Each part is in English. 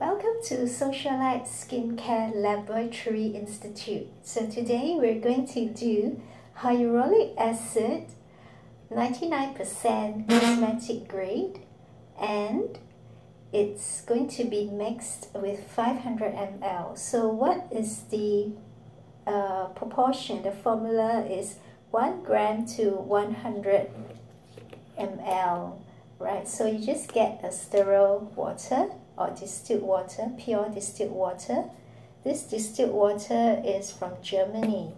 Welcome to Socialite Skincare Laboratory Institute. So today we're going to do hyaluronic acid 99% cosmetic grade and it's going to be mixed with 500 ml. So what is the uh, proportion? The formula is 1 gram to 100 ml, right? So you just get a sterile water or distilled water, pure distilled water. This distilled water is from Germany,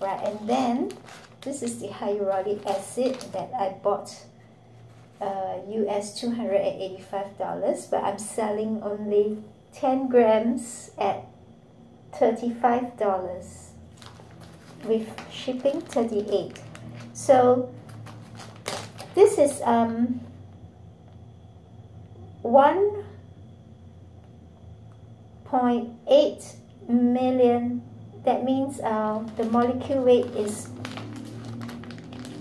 right? And then this is the hyaluronic acid that I bought uh, US $285, but I'm selling only 10 grams at $35 with shipping 38 so this is um, one 0.8 million. That means uh, the molecule weight is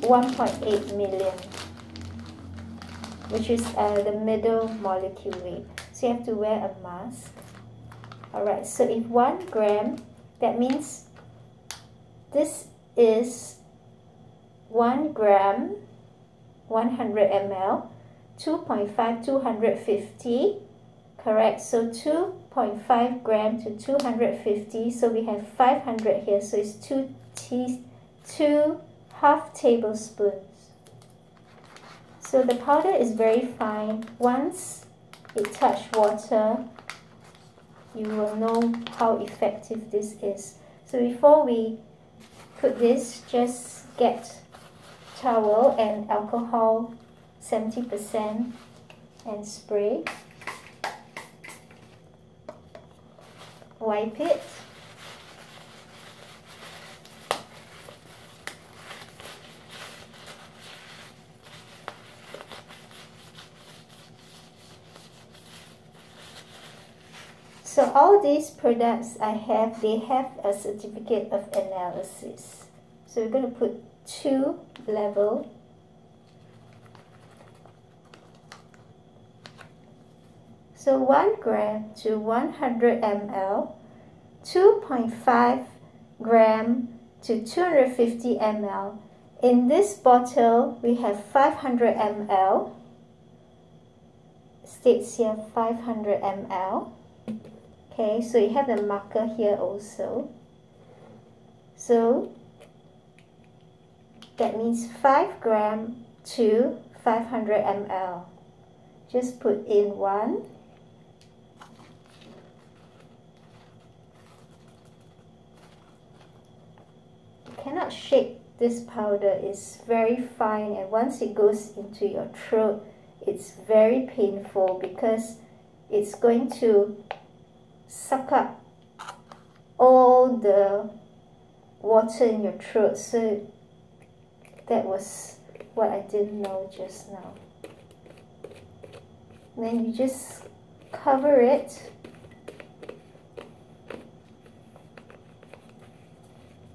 1.8 million which is uh, the middle molecule weight. So you have to wear a mask. Alright so if 1 gram that means this is 1 gram 100 ml 2.5 250 correct. So 2.5 gram to 250 so we have 500 here. So it's 2 tea 2 half tablespoons. So the powder is very fine. Once it touch water you will know how effective this is. So before we put this just get towel and alcohol 70% and spray wipe it So all these products I have, they have a certificate of analysis. So we're going to put two level So 1 gram to 100 ml, 2.5 gram to 250 ml. In this bottle, we have 500 ml. States here 500 ml. Okay, so you have the marker here also. So that means 5 gram to 500 ml. Just put in 1 not shake this powder. It's very fine and once it goes into your throat, it's very painful because it's going to suck up all the water in your throat. So that was what I didn't know just now. Then you just cover it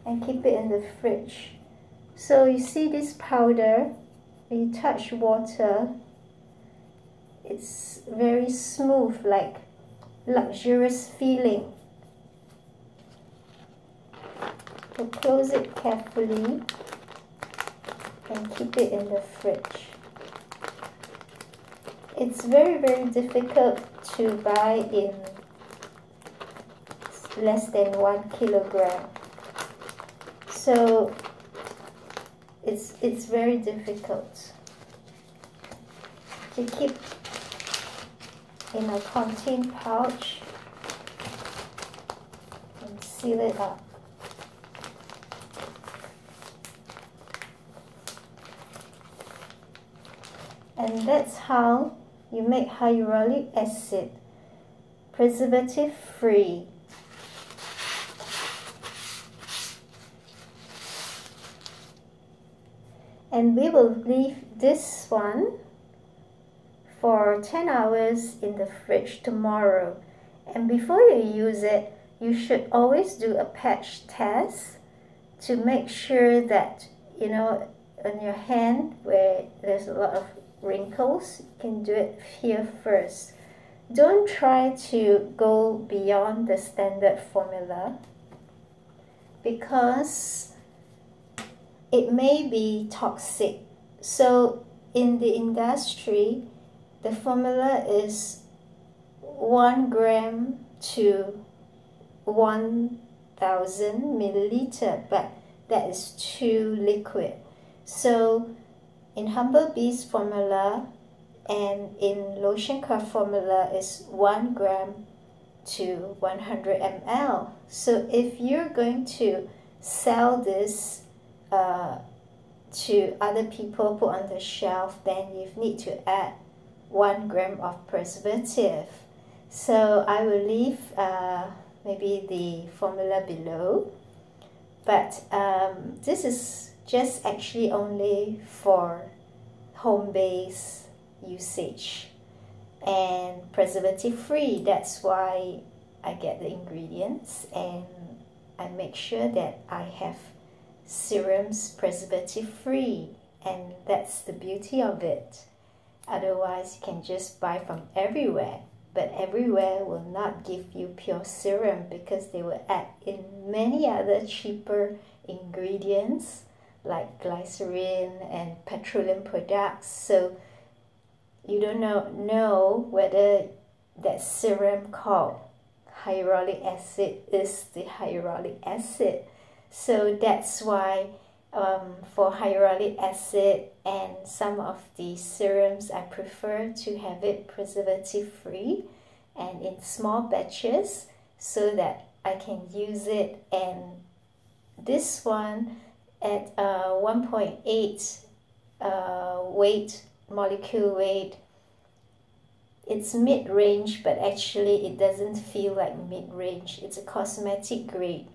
and keep it in the fridge. So you see this powder, when you touch water, it's very smooth, like luxurious feeling. So close it carefully and keep it in the fridge. It's very very difficult to buy in less than one kilogram so it's it's very difficult to keep in a contained pouch and seal it up. And that's how you make hyaluronic acid preservative free we will leave this one for 10 hours in the fridge tomorrow. And before you use it you should always do a patch test to make sure that you know on your hand where there's a lot of wrinkles you can do it here first. Don't try to go beyond the standard formula because it may be toxic. So in the industry, the formula is 1 gram to 1000 milliliter, but that is too liquid. So in Humble Bee's formula and in Lotion Craft formula is 1 gram to 100 ml. So if you're going to sell this uh, to other people put on the shelf, then you need to add 1 gram of preservative. So I will leave uh, maybe the formula below. But um, this is just actually only for home-based usage and preservative free that's why I get the ingredients and I make sure that I have serums preservative free and that's the beauty of it otherwise you can just buy from everywhere but everywhere will not give you pure serum because they will add in many other cheaper ingredients like glycerin and petroleum products so you don't know, know whether that serum called hyaluronic acid is the hyaluronic acid. So that's why um, for hyaluronic acid and some of the serums, I prefer to have it preservative free and in small batches so that I can use it. And this one at uh, 1.8 uh, weight molecule weight it's mid-range but actually it doesn't feel like mid-range it's a cosmetic grade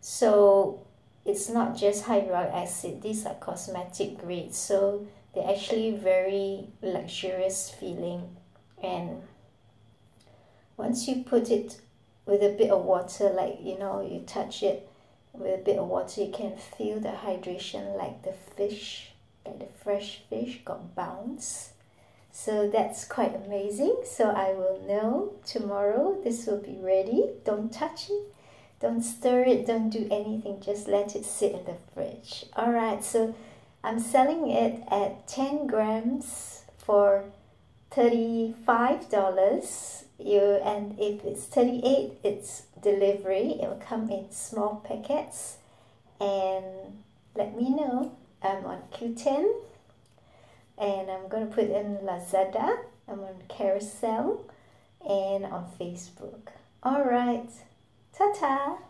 so it's not just hyaluronic acid these are cosmetic grades so they're actually very luxurious feeling. And once you put it with a bit of water like you know you touch it with a bit of water you can feel the hydration like the fish like the fresh fish got bounce. So that's quite amazing. So I will know tomorrow this will be ready. Don't touch it don't stir it don't do anything just let it sit in the fridge. Alright so I'm selling it at 10 grams for $35 you and if it's 38 it's delivery. It will come in small packets. And let me know. I'm on Qoo10 and I'm going to put in Lazada, I'm on Carousell and on Facebook. Alright, ta-ta!